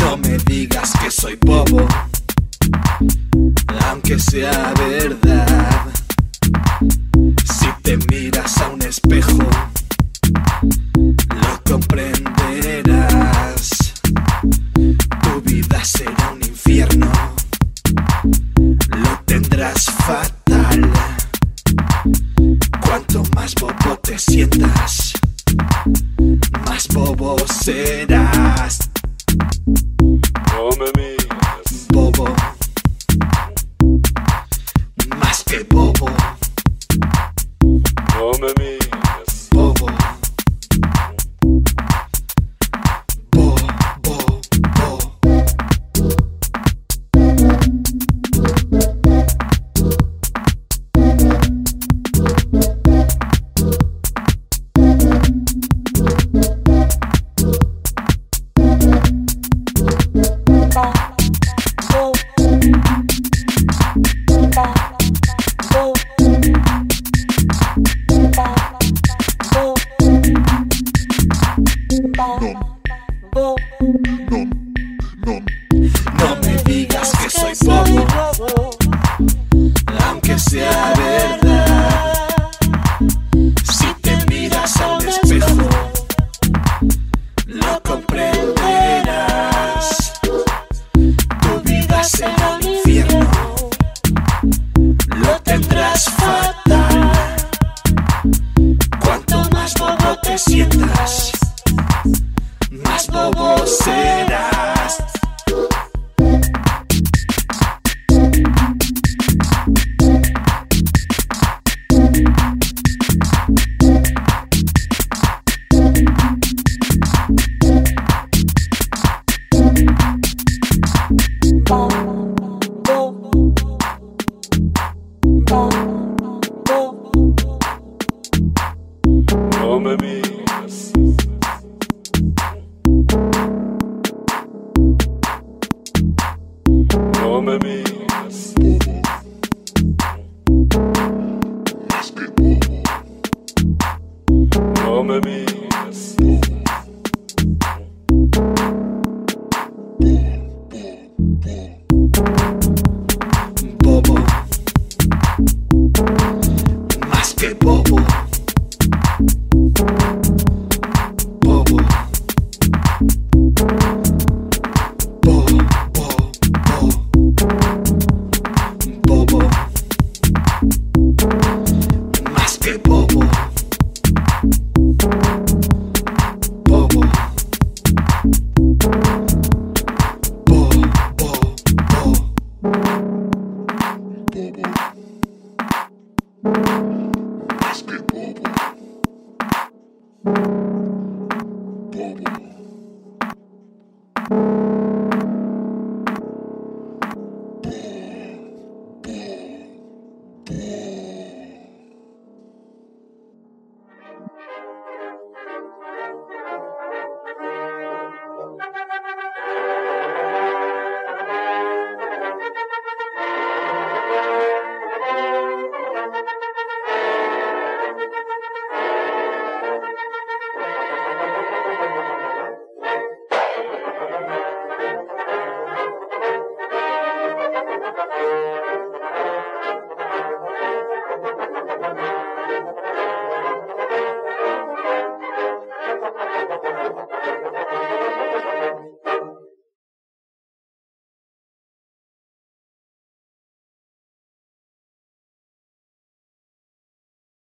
No me digas que soy bobo, aunque sea verdad. serás, más bobo serás. Numb baby. Oh, baby. Bubble. Must be bubble.